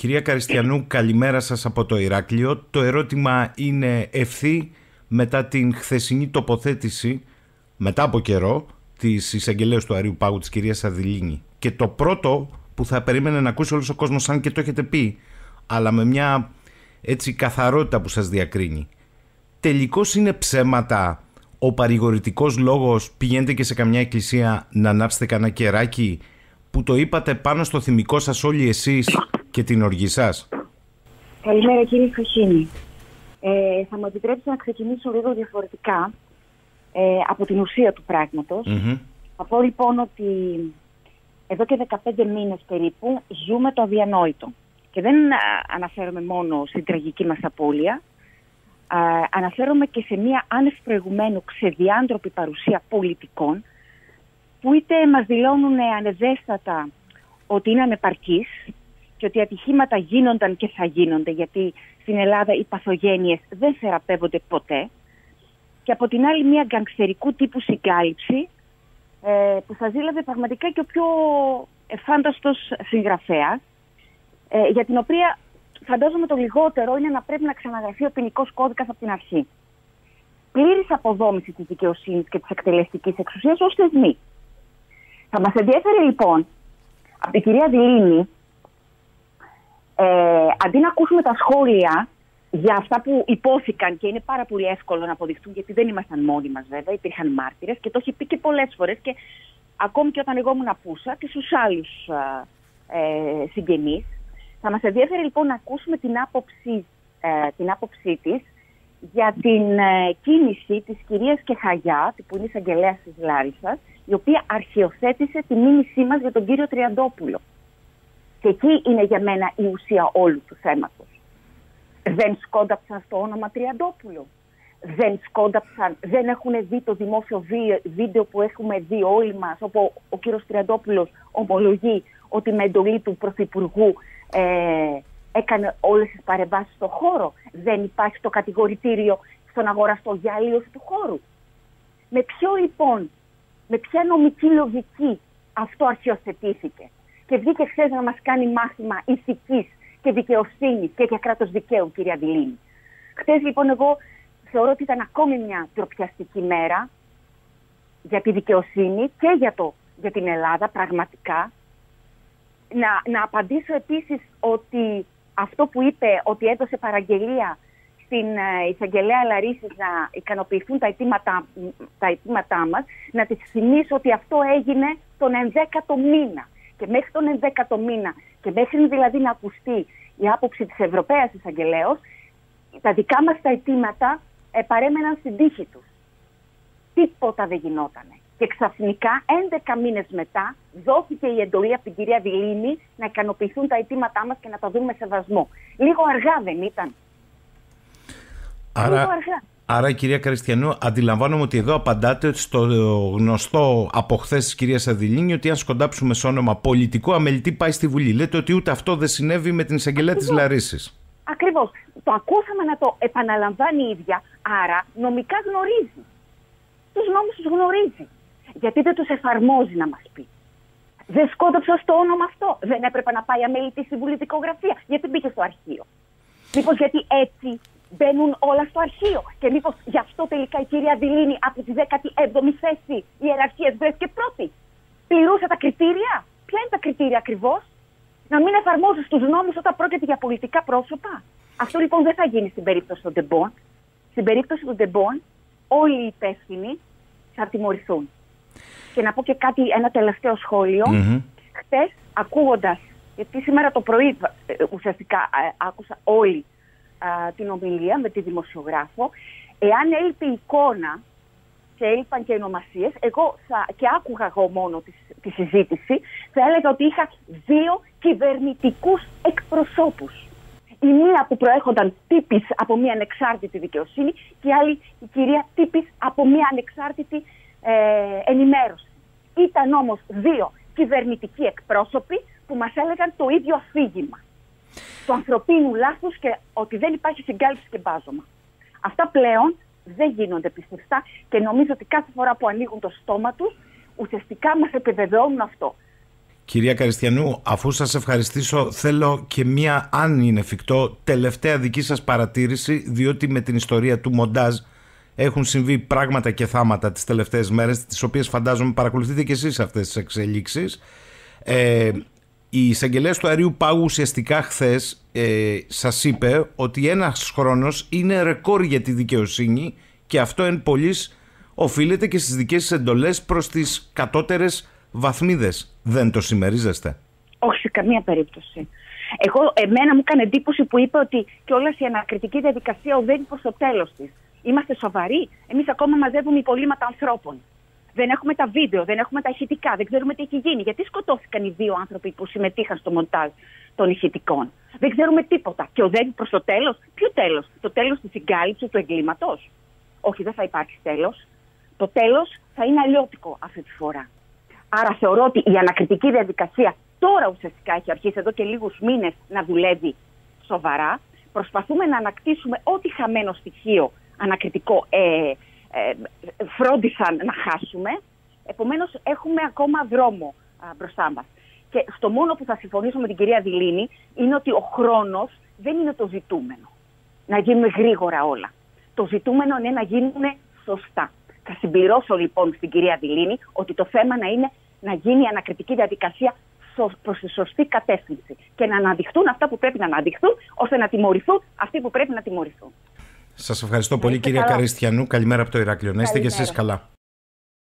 Κυρία Καριστιανού, καλημέρα σας από το Ηράκλειο. Το ερώτημα είναι ευθύ μετά την χθεσινή τοποθέτηση, μετά από καιρό, της εισαγγελέως του Αρίου Πάγου της κυρίας Αδηλίνη. Και το πρώτο που θα περίμενε να ακούσει όλος ο κόσμος, αν και το έχετε πει, αλλά με μια έτσι καθαρότητα που σας διακρίνει. Τελικώς είναι ψέματα ο παρηγορητικός λόγος πηγαίνετε και σε καμιά εκκλησία να ανάψετε κανένα κεράκι που το είπατε πάνω στο θυμικό σας όλοι εσείς και την οργή σας. Καλημέρα κύριε Φασίνη. Ε, θα μου επιτρέψετε να ξεκινήσω λίγο διαφορετικά ε, από την ουσία του πράγματος. Θα πω λοιπόν ότι εδώ και 15 μήνες περίπου ζούμε το αδιανόητο. Και δεν αναφέρομαι μόνο στην τραγική μας απώλεια, αναφέρομαι και σε μια άνευ προηγουμένου ξεδιάντροπη παρουσία πολιτικών που είτε μας δηλώνουν ανεδέστατα ότι είναι ανεπαρκείς και ότι ατυχήματα γίνονταν και θα γίνονται γιατί στην Ελλάδα οι παθογένειες δεν θεραπεύονται ποτέ και από την άλλη μια γκαγκστερικού τύπου συγκάλυψη ε, που θα ζήλαβε πραγματικά και ο πιο εφάνταστος συγγραφέας ε, για την οποία φαντάζομαι το λιγότερο είναι να πρέπει να ξαναγραφεί ο ποινικός κώδικας από την αρχή. Πλήρης αποδόμηση της δικαιοσύνης και της εκτελεστικής εξουσίας ως θεσμή. Θα μας ενδιαφέρει λοιπόν από την κυρία Δηλίνη, ε, αντί να ακούσουμε τα σχόλια για αυτά που υπόθηκαν και είναι πάρα πολύ εύκολο να αποδειχτούν, γιατί δεν ήμασταν μόνοι μας βέβαια, υπήρχαν μάρτυρες και το έχει πει και πολλές φορές και ακόμη και όταν εγώ ήμουν απούσα και στους άλλους ε, συγγενείς. Θα μας ενδιαφέρει λοιπόν να ακούσουμε την άποψη, ε, την άποψή της για την ε, κίνηση της κυρίας Κεχαγιά, που είναι εισαγγελέας της Λάρισας, η οποία αρχιοθέτησε τη μήνυσή μας για τον κύριο Τριαντόπουλο. Και εκεί είναι για μένα η ουσία όλου του θέματος. Δεν σκόνταψαν στο όνομα Τριαντόπουλο. Δεν σκόνταψαν, δεν έχουν δει το δημόσιο βίντεο που έχουμε δει όλοι μας, όπου ο κύριος Τριαντόπουλος ομολογεί ότι με εντολή του Πρωθυπουργού ε, έκανε όλες τις παρεμβάσεις στο χώρο. Δεν υπάρχει το κατηγορητήριο στον αγοραστό για αλλίωση του χώρου. Με ποιο λοιπόν, με ποια νομική λογική αυτό αρχιοθετήθηκε και βγήκε χθες να μας κάνει μάθημα ηθικής και δικαιοσύνης και για κράτος δικαίου, κυρία Δηλίνη. Χθες λοιπόν εγώ θεωρώ ότι ήταν ακόμη μια τροπιαστική μέρα για τη δικαιοσύνη και για, το, για την Ελλάδα πραγματικά να, να απαντήσω επίσης ότι αυτό που είπε ότι έδωσε παραγγελία στην ε, εισαγγελέα Λαρίσης να ικανοποιηθούν τα αιτήματά, τα αιτήματά μας, να της θυμίσω ότι αυτό έγινε τον 11ο μήνα. Και μέχρι τον 11ο μήνα και μέχρι δηλαδή να ακουστεί η άποψη της Ευρωπαίας εισαγγελέως, τα δικά μας τα αιτήματα ε, παρέμεναν στην τύχη τους. Τίποτα δεν γινότανε. Και ξαφνικά, 11 μήνες μετά, δόθηκε η εντολή από την κυρία Δηλίνη να ικανοποιηθούν τα αιτήματά μας και να τα δούμε με σεβασμό. Λίγο αργά δεν ήταν. Άρα, Λίγο αργά. Άρα, κυρία Καριστιανού, αντιλαμβάνομαι ότι εδώ απαντάτε στο γνωστό από χθες της κυρίας Αδηλίνη ότι αν σκοντάψουμε σε όνομα πολιτικό, αμελητή πάει στη Βουλή. Λέτε ότι ούτε αυτό δεν συνέβη με την εισαγγελέα της Λαρίσης. Ακριβώς. Το ακούσαμε να το επαναλαμβάνει η ίδια. Άρα, νομικά γνωρίζει. Τους νόμους τους γνωρίζει γιατί δεν τους εφαρμόζει να μας πει. Δεν σκότωψα στο όνομα αυτό. Δεν έπρεπε να πάει αμελητή στη βουλητικογραφία. Γιατί μπήκε στο αρχείο. Μήπως γιατί έτσι μπαίνουν όλα στο αρχείο. Και μήπως γι' αυτό τελικά η κυρία Δηλίνη από τη 17η θέση ιεραρχία βρέθηκε πρώτη. Πληρούσε τα κριτήρια. Ποια είναι τα κριτήρια ακριβώς, Να μην εφαρμόζεις τους νόμους όταν πρόκειται για πολιτικά πρόσωπα. Αυτό λοιπόν δεν θα γίνει στην περίπτωση των Ντεμπόν. Στην περίπτωση των Ντεμπόν, όλοι οι υπεύθυνοι θα τιμωρηθούν. Και να πω και κάτι, ένα τελευταίο σχόλιο. Mm-hmm. Χθες, ακούγοντας, γιατί σήμερα το πρωί ε, ουσιαστικά ε, άκουσα όλη την ομιλία με τη δημοσιογράφο, εάν έλειπε η εικόνα και έλειπαν και οι ονομασίες, εγώ θα, και άκουγα εγώ μόνο τη, τη συζήτηση, θα έλεγα ότι είχα δύο κυβερνητικούς εκπροσώπους. Η μία που προέρχονταν τύπης από μια ανεξάρτητη δικαιοσύνη και η άλλη η κυρία τύπης από μια ανεξάρτητη ε, ενημέρωση. Ήταν όμως δύο κυβερνητικοί εκπρόσωποι που μας έλεγαν το ίδιο αφήγημα. Του ανθρωπίνου λάθους και ότι δεν υπάρχει συγκάλυψη και μπάζωμα. Αυτά πλέον δεν γίνονται πιστευτά και νομίζω ότι κάθε φορά που ανοίγουν το στόμα τους ουσιαστικά μας επιβεβαιώνουν αυτό. Κυρία Καριστιανού, αφού σας ευχαριστήσω, θέλω και μία, αν είναι εφικτό, τελευταία δική σας παρατήρηση, διότι με την ιστορία του μοντάζ έχουν συμβεί πράγματα και θάματα τις τελευταίες μέρες, τις οποίες φαντάζομαι παρακολουθείτε και εσείς αυτές τις εξελίξεις. Ε, η εισαγγελέα του Αερίου Πάγου ουσιαστικά χθες ε, σας είπε ότι ένας χρόνος είναι ρεκόρ για τη δικαιοσύνη και αυτό εν πολλής οφείλεται και στις δικές σας εντολές προς τις κατώτερες βαθμίδες. Δεν το συμμερίζεστε; Όχι σε καμία περίπτωση. Εγώ, εμένα μου έκανε εντύπωση που είπε ότι και όλας η ανακριτική διαδικασία οδεύει προς το τέλος της. Είμαστε σοβαροί. Εμείς ακόμα μαζεύουμε υπολείμματα ανθρώπων. Δεν έχουμε τα βίντεο, δεν έχουμε τα ηχητικά, δεν ξέρουμε τι έχει γίνει. Γιατί σκοτώθηκαν οι δύο άνθρωποι που συμμετείχαν στο μοντάζ των ηχητικών; Δεν ξέρουμε τίποτα. Και οδεύει προς το τέλος. Ποιο τέλος, το τέλος της συγκάλυψη του εγκλήματος; Όχι, δεν θα υπάρξει τέλος. Το τέλος θα είναι αλλιώτικο αυτή τη φορά. Άρα θεωρώ ότι η ανακριτική διαδικασία τώρα ουσιαστικά έχει αρχίσει εδώ και λίγους μήνες να δουλεύει σοβαρά. Προσπαθούμε να ανακτήσουμε ό,τι χαμένο στοιχείο ανακριτικό ε, ε, φρόντισαν να χάσουμε. Επομένως έχουμε ακόμα δρόμο α, μπροστά μας. Και στο μόνο που θα συμφωνήσω με την κυρία Δηλίνη είναι ότι ο χρόνος δεν είναι το ζητούμενο. Να γίνουν γρήγορα όλα. Το ζητούμενο είναι να γίνουν σωστά. Θα συμπληρώσω λοιπόν στην κυρία Δηλίνη ότι το θέμα να είναι να γίνει η ανακριτική διαδικασία προς τη σωστή κατεύθυνση και να αναδειχθούν αυτά που πρέπει να αναδειχθούν, ώστε να τιμωρηθούν αυτοί που πρέπει να τιμωρηθούν. Σας ευχαριστώ πολύ, κυρία Καριστιανού. Καλημέρα από το Ηράκλειο. Να είστε και εσείς καλά.